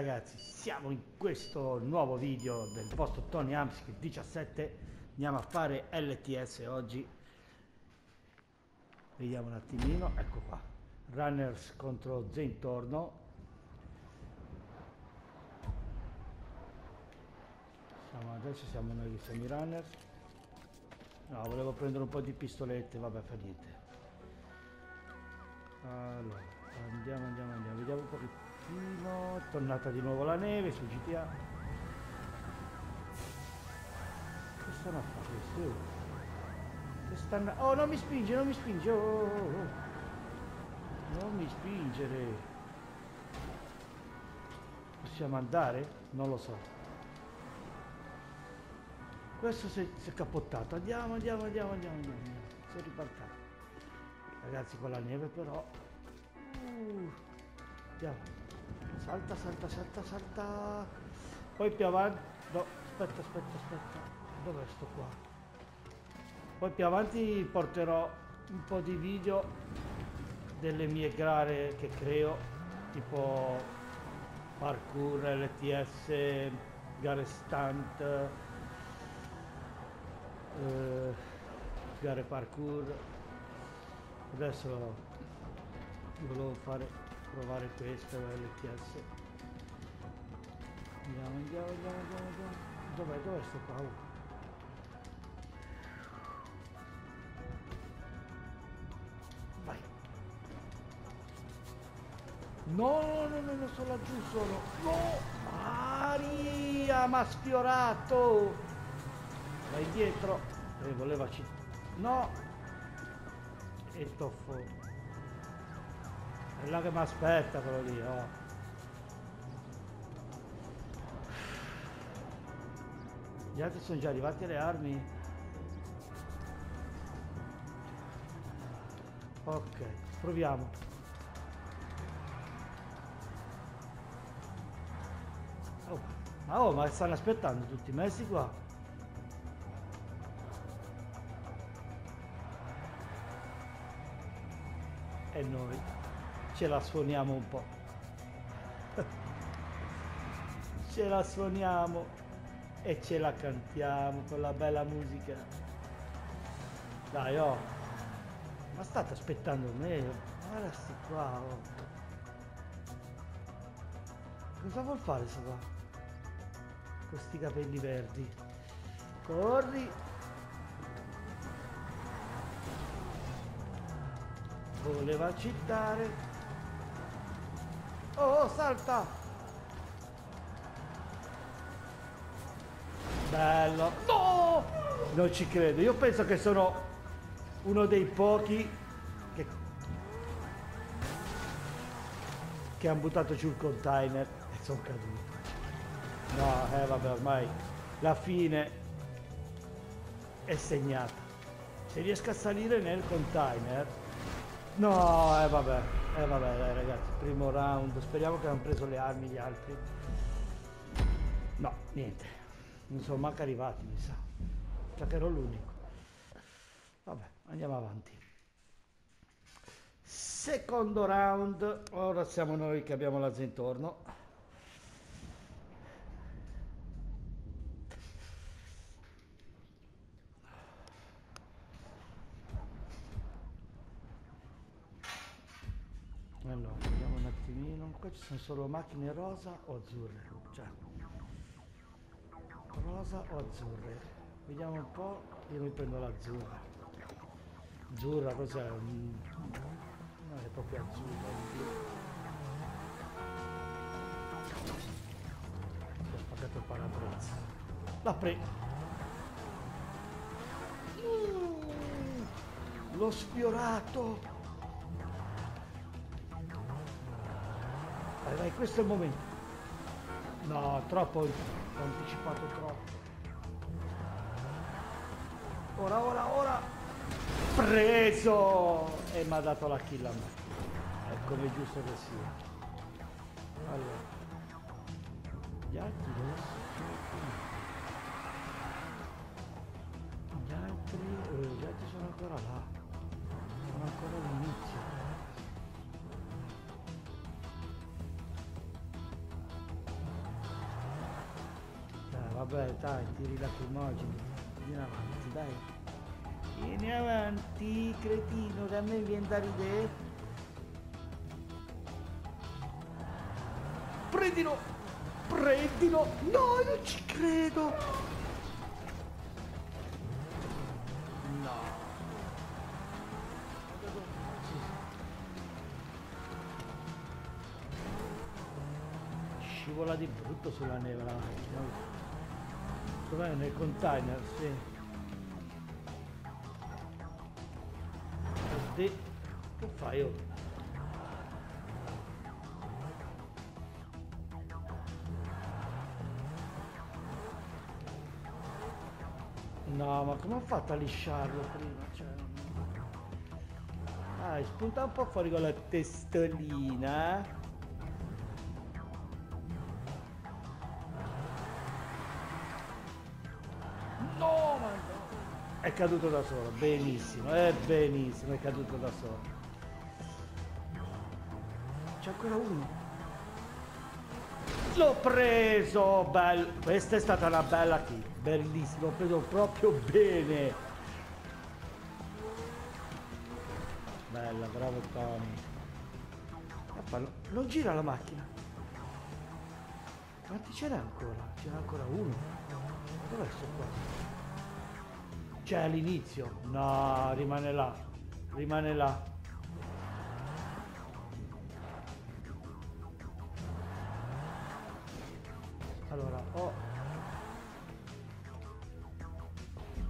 ragazzi, siamo in questo nuovo video del vostro Tony Amsic 17 Andiamo a fare LTS oggi. Vediamo un attimino, ecco qua. Runners contro Zentorno. Siamo, Adesso siamo noi che siamo i runners No, volevo prendere un po' di pistolette, vabbè fa niente. Allora, andiamo, andiamo, andiamo, vediamo un po' pochettino, tornata di nuovo la neve su GTA. Che stanno a fare? Che stanno... Oh, non mi spinge, non mi spinge, oh, oh, oh. Non mi spingere. Possiamo andare? Non lo so. Questo si è, si è cappottato. Andiamo, andiamo, andiamo, andiamo, andiamo. È ribaltato. Ragazzi, con la neve però... Uh, andiamo. Salta, salta, salta, salta. Poi più avanti... No, aspetta, aspetta, aspetta. Dov'è sto qua? Poi più avanti porterò un po' di video delle mie gare che creo, tipo parkour, LTS, gare stunt, eh, gare parkour. Adesso volevo fare provare questa l'LTS andiamo andiamo andiamo andiamo, andiamo. dov'è dov'è sto qua oh. vai. No no no no sono laggiù sono. No Maria mi ha sfiorato. Vai indietro e eh, voleva ci no. E toffo là che mi aspetta quello lì, oh. Gli altri sono già arrivati alle armi. Ok, proviamo. Oh, ma oh, ma stanno aspettando tutti messi qua. E noi ce la suoniamo un po'. ce la suoniamo e ce la cantiamo con la bella musica. Dai, oh. Ma state aspettando me? Guarda sti qua, oh. Cosa vuol fare sto qua? Con sti capelli verdi. Corri! Voleva cittare Oh, oh, salta! Bello! No! Non ci credo. Io penso che sono uno dei pochi che, che hanno buttato giù il container e sono caduto. No, eh vabbè, ormai la fine è segnata. Se riesco a salire nel container... No, eh vabbè, eh vabbè dai ragazzi, primo round, speriamo che hanno preso le armi gli altri. No, niente, non sono manco arrivati mi sa, già che ero l'unico. Vabbè, andiamo avanti. Secondo round, ora siamo noi che abbiamo la zentorno. Allora, vediamo un attimino. Qua ci sono solo macchine rosa o azzurre. Cioè, rosa o azzurre. Vediamo un po'. Io mi prendo l'azzurra. Azzurra, cos'è? Non è proprio azzurra. Ho spaccato il parabrezza. La pre... Mm, l'ho sfiorato! Vai, questo è il momento. No, troppo, ho anticipato troppo. Ora, ora, ora. Preso! E mi ha dato la kill a me. È come giusto che sia. Allora. Gli altri dove Gli altri, eh, gli altri sono ancora là. Vabbè, dai, tiri lacrimogeni. Vieni avanti, dai. Vieni avanti, cretino, che a me viene da ridere. Prendilo! Prendilo! No, non ci credo! scivola di brutto sulla neve la macchina. Dov'è nel container? Sì. Che fai io? No, ma come ho fatto a lisciarlo prima? Cioè, Dai, spunta un po' fuori con la testolina. È caduto da solo, benissimo, è benissimo, è caduto da solo. C'è ancora uno. L'ho preso, bello. Questa è stata una bella kill, bellissimo, l'ho preso proprio bene. Bella, bravo Tony. Non gira la macchina. Quanti ce n'è ancora? Ce n'è ancora uno. Dov'è sto qua? Cioè all'inizio? No, rimane là. Rimane là. Allora, o...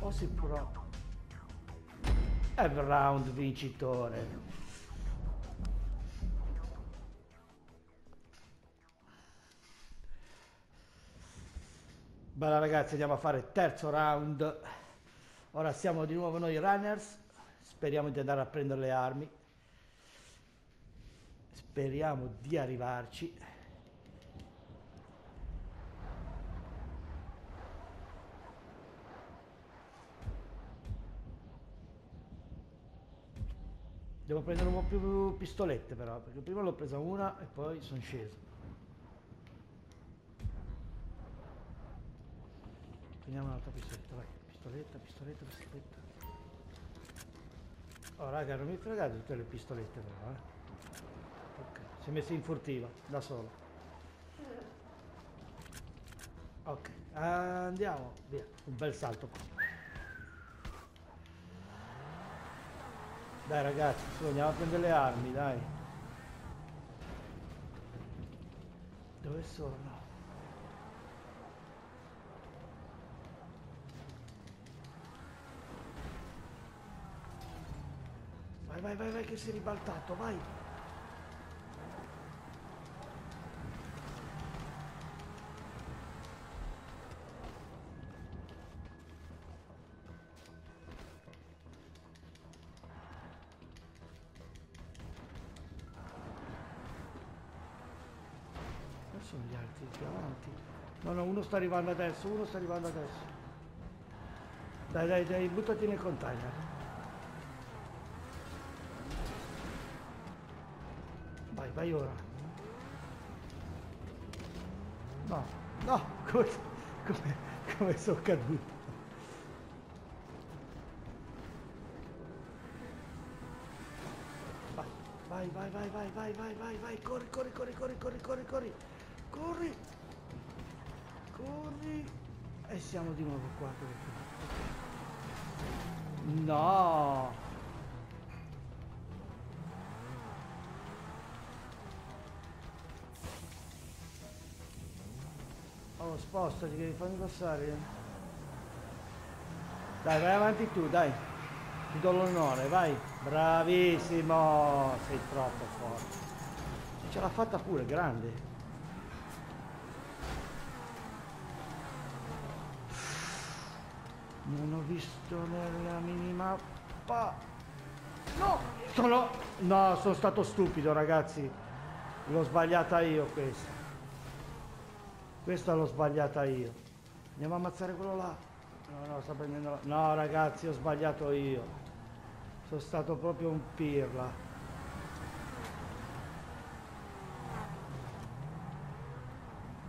O si prova... È round vincitore. Bella ragazzi, andiamo a fare terzo round. Ora siamo di nuovo noi runners, speriamo di andare a prendere le armi, speriamo di arrivarci. Devo prendere un po' più pistolette però, perché prima l'ho presa una e poi sono sceso. Prendiamo un'altra pistoletta, vai pistoletta, pistoletta, pistoletta. Oh raga, non mi fregate tutte le pistolette però, eh. Ok, si è messo in furtiva, da solo. Ok, andiamo, via, un bel salto qua. Dai ragazzi, su, andiamo a prendere le armi, dai. Dove sono? Vai, vai, vai, che si è ribaltato, vai. Dove sono gli altri più avanti? No, no, uno sta arrivando adesso, uno sta arrivando adesso. Dai, dai, dai, buttati nel container. Vai ora. No, no, come, come, come sono caduto. Vai, vai, vai, vai, vai, vai, vai, vai, corri, corri, corri, corri, corri, corri, corri, corri, corri, e siamo di nuovo qua. No! Oh, spostati che fammi passare. Dai, vai avanti tu, dai. Ti do l'onore, vai. Bravissimo. Sei troppo forte. Ce l'ha fatta pure, grande. Non ho visto nella minimappa. No! Sono... No, sono stato stupido, ragazzi. L'ho sbagliata io questa. Questa l'ho sbagliata io. Andiamo a ammazzare quello là. No, no, sta prendendo la... No, ragazzi, ho sbagliato io. Sono stato proprio un pirla.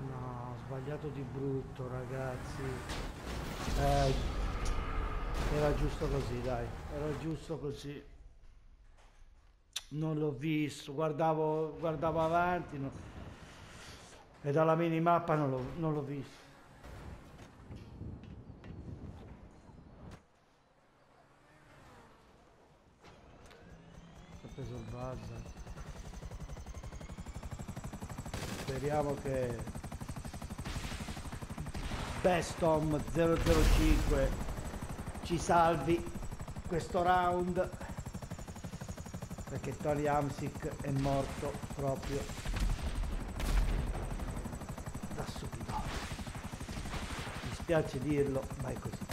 No, ho sbagliato di brutto ragazzi eh, era giusto così dai era giusto così non l'ho visto guardavo, guardavo avanti no. E dalla minimappa non l'ho, visto. Ho preso il buzzer. Speriamo che Bestom 005 ci salvi questo round perché Tony Amsic è morto proprio da subito mi spiace dirlo ma è così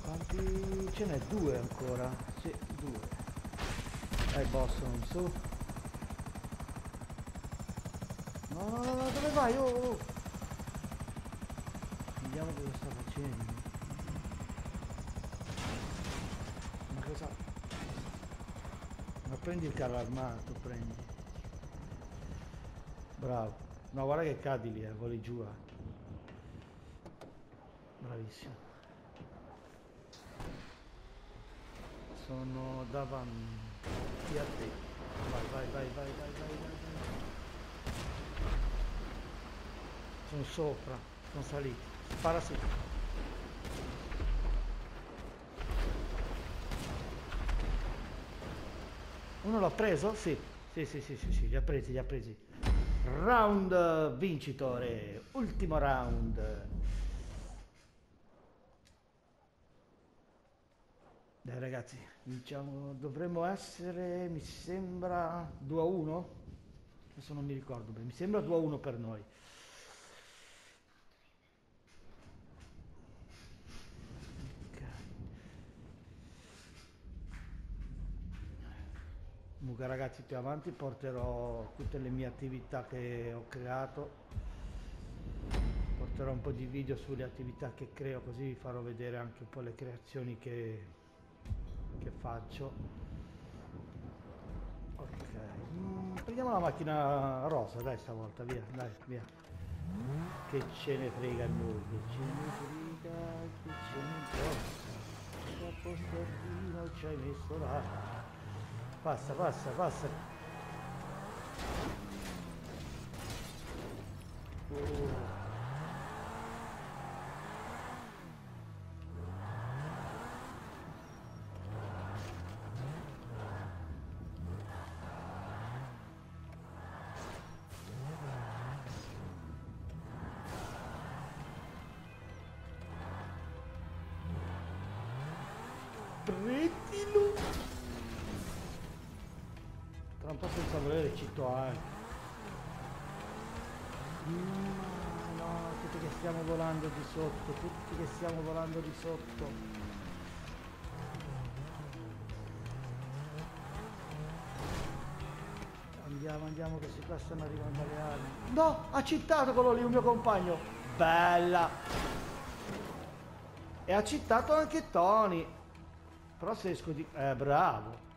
quanti ce n'è due ancora sì due dai boss non su No, no, no, no, dove vai? Oh, oh. Vediamo cosa sta facendo. Ma cosa... Ma prendi il carro armato, prendi. Bravo. No, guarda che cadi lì, eh, voli giù. Eh. Bravissimo. Sono davanti a te. Vai, vai, vai, vai, vai, vai, vai. sono sopra, sono saliti. Spara su. Uno l'ha preso? Sì. Sì, sì, sì, sì, sì, li ha presi, li ha presi. Round vincitore, ultimo round. Dai ragazzi, diciamo, dovremmo essere, mi sembra, 2 a 1? Adesso non mi ricordo bene, mi sembra 2 a 1 per noi. Comunque ragazzi più avanti porterò tutte le mie attività che ho creato, porterò un po' di video sulle attività che creo così vi farò vedere anche un po' le creazioni che, che faccio. Ok, mm, prendiamo la macchina rosa dai stavolta, via, dai, via. Che ce ne frega noi, che ce ne frega, che ce ne importa. Che postardino ci hai messo là. Passa, passa, passa. Uh. Po' senza volere cito anche. No, no, tutti che stiamo volando di sotto, tutti che stiamo volando di sotto. Andiamo, andiamo che si qua stanno arrivando le armi. No, ha citato quello lì, un mio compagno. Bella. E ha citato anche Tony. Però se esco di... Eh, bravo.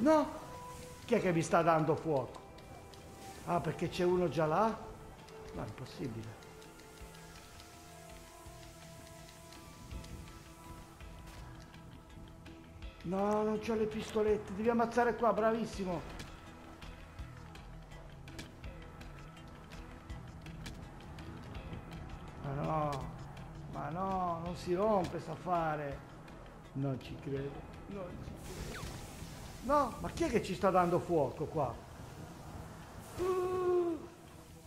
No? Chi è che mi sta dando fuoco? Ah, perché c'è uno già là? No, è impossibile. No, non c'ho le pistolette, devi ammazzare qua, bravissimo. Ma no, ma no, non si rompe sta fare. Non ci credo, non ci credo. No, ma chi è che ci sta dando fuoco qua? Uh,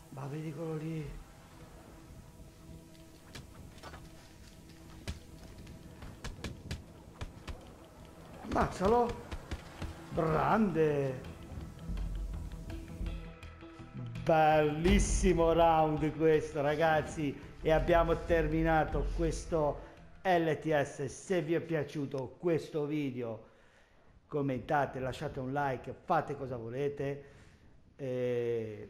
ma vedi quello lì. Ammazzalo. Grande. Bellissimo round questo ragazzi e abbiamo terminato questo LTS. Se vi è piaciuto questo video commentate, lasciate un like, fate cosa volete. Eh,